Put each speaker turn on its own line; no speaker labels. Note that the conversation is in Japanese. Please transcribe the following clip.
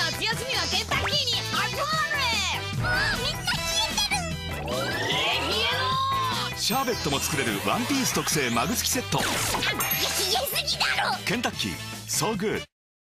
夏休みはケンタッキーに集まれ。
あみんな冷えてる。
冷え冷えの
シャーベットも作れるワンピース特製マグ付きセット。
冷えすぎだろ。
ケンタッキー So good